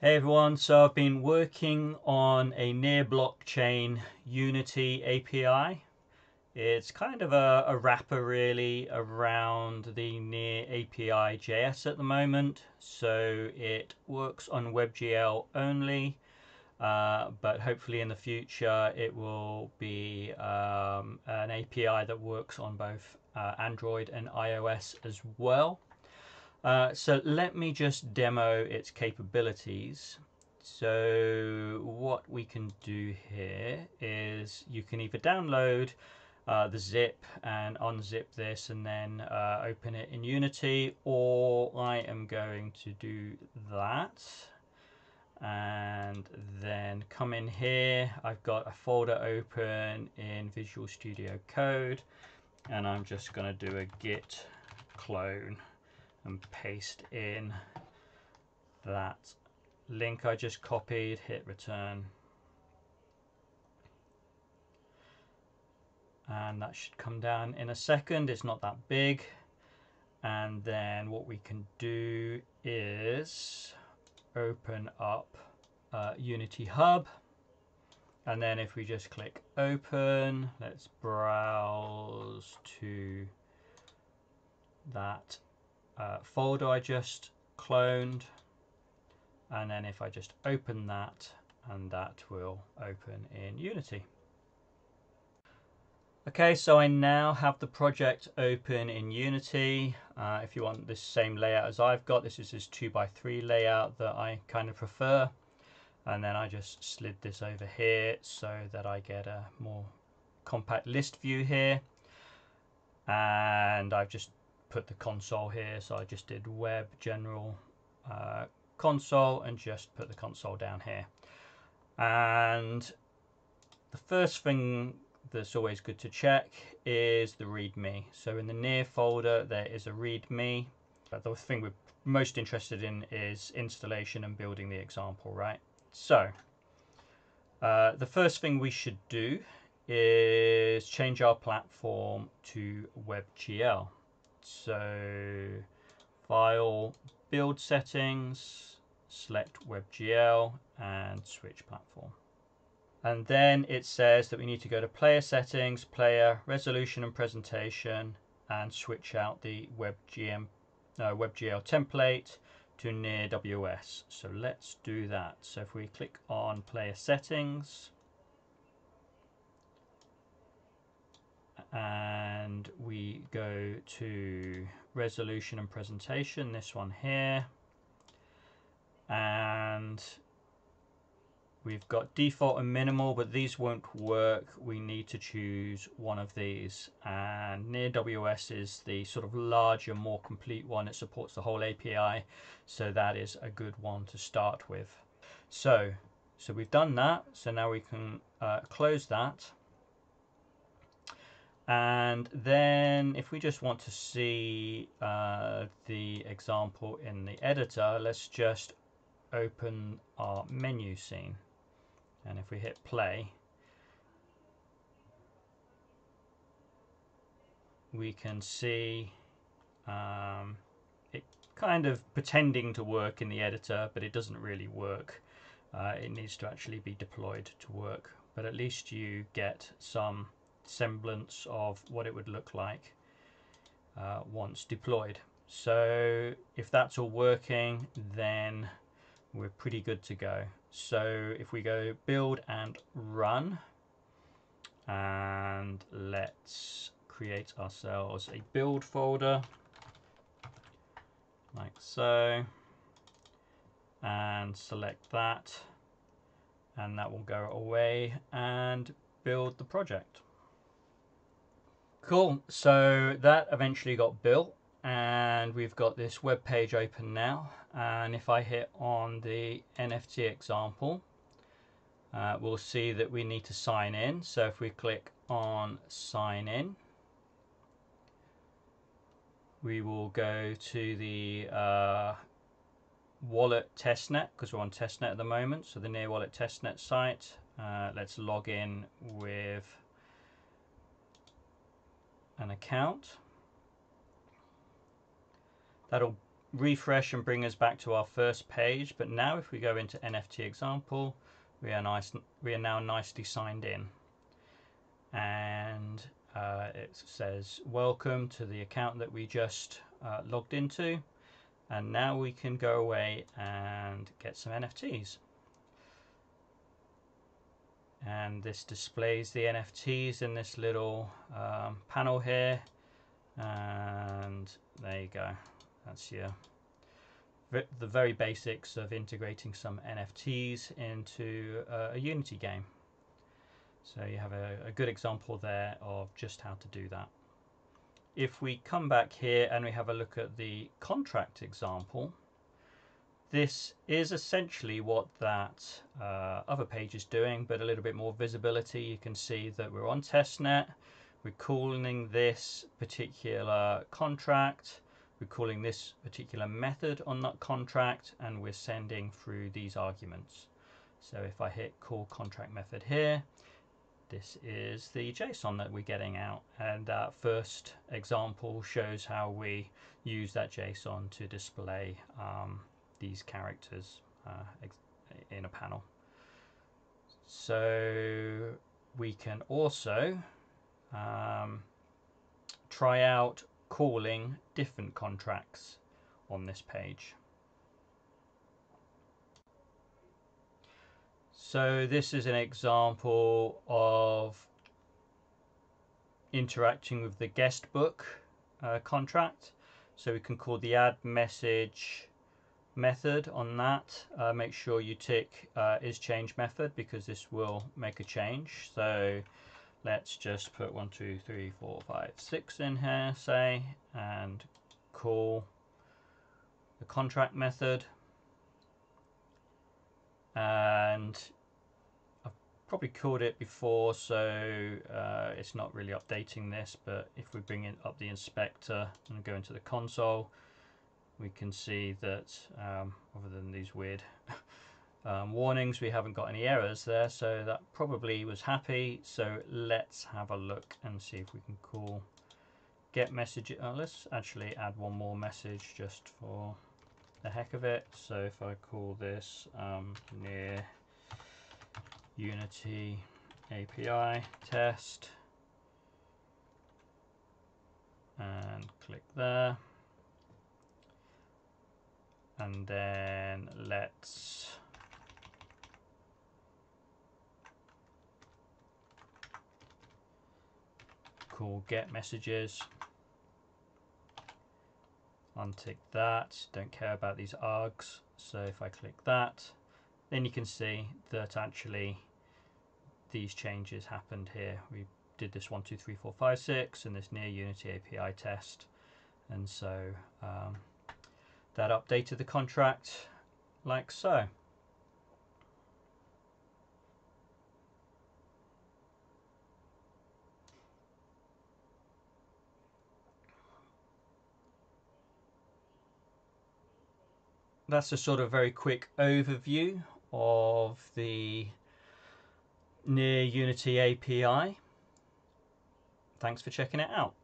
Hey everyone, so I've been working on a near blockchain Unity API. It's kind of a, a, wrapper really around the near API JS at the moment. So it works on WebGL only, uh, but hopefully in the future it will be um, an API that works on both uh, Android and iOS as well. Uh, so let me just demo its capabilities. So what we can do here is you can either download uh, the zip and unzip this and then uh, open it in Unity or I am going to do that. And then come in here. I've got a folder open in Visual Studio Code and I'm just going to do a git clone and paste in that link I just copied, hit return. And that should come down in a second, it's not that big. And then what we can do is open up uh, Unity Hub. And then if we just click open, let's browse to that uh, folder I just cloned and then if I just open that and that will open in Unity. Okay, so I now have the project open in Unity. Uh, if you want this same layout as I've got, this is this 2x3 layout that I kind of prefer. And then I just slid this over here so that I get a more compact list view here. And I've just put the console here. So I just did web general uh, console and just put the console down here. And the first thing that's always good to check is the readme. So in the near folder there is a readme. But the thing we're most interested in is installation and building the example right? So uh, the first thing we should do is change our platform to WebGL so file, build settings, select WebGL and switch platform. And then it says that we need to go to player settings, player, resolution and presentation and switch out the WebGM, uh, WebGL template to near WS. So let's do that. So if we click on player settings, and we go to resolution and presentation this one here. And we've got default and minimal but these won't work. We need to choose one of these. And near WS is the sort of larger more complete one. It supports the whole API so that is a good one to start with. So so we've done that. So now we can uh, close that and then if we just want to see uh, the example in the editor, let's just open our menu scene. And if we hit play, we can see um, it kind of pretending to work in the editor, but it doesn't really work. Uh, it needs to actually be deployed to work, but at least you get some semblance of what it would look like uh, once deployed. So if that's all working, then we're pretty good to go. So if we go build and run, and let's create ourselves a build folder, like so, and select that, and that will go away and build the project. Cool, so that eventually got built and we've got this web page open now. And if I hit on the NFT example uh, we'll see that we need to sign in. So if we click on sign in we will go to the uh, wallet testnet because we're on testnet at the moment. So the near wallet testnet site uh, let's log in with an account. That'll refresh and bring us back to our first page. But now if we go into NFT example, we are nice. We are now nicely signed in, and uh, it says welcome to the account that we just uh, logged into, and now we can go away and get some NFTs. And this displays the NFTs in this little um, panel here, and there you go. That's your the very basics of integrating some NFTs into uh, a Unity game. So you have a, a, good example there of just how to do that. If we come back here and we have a look at the contract example, this is essentially what that uh, other page is doing, but a little bit more visibility. You can see that we're on testnet, we're calling this particular contract, we're calling this particular method on that contract and we're sending through these arguments. So if I hit call contract method here, this is the JSON that we're getting out and that first example shows how we use that JSON to display um, these characters uh, in a panel. So we can also um, try out calling different contracts on this page. So this is an example of interacting with the guest book uh, contract. So we can call the add message method on that. Uh, make sure you tick uh, is change method because this will make a change. So let's just put one, two, three, four, five, six in here, say, and call the contract method. And I've probably called it before, so uh, it's not really updating this, but if we bring in up the inspector and go into the console, we can see that um, other than these weird um, warnings we haven't got any errors there so that probably was happy. So let's have a look and see if we can call get message uh, let's actually add one more message just for the heck of it. So if I call this um, near unity API test and click there and then let's call get messages. Untick that. Don't care about these args. So if I click that then you can see that actually these changes happened here. We did this one two three four five six and this near unity API test. And so um, that updated the contract like so that's a sort of very quick overview of the Near Unity API. Thanks for checking it out.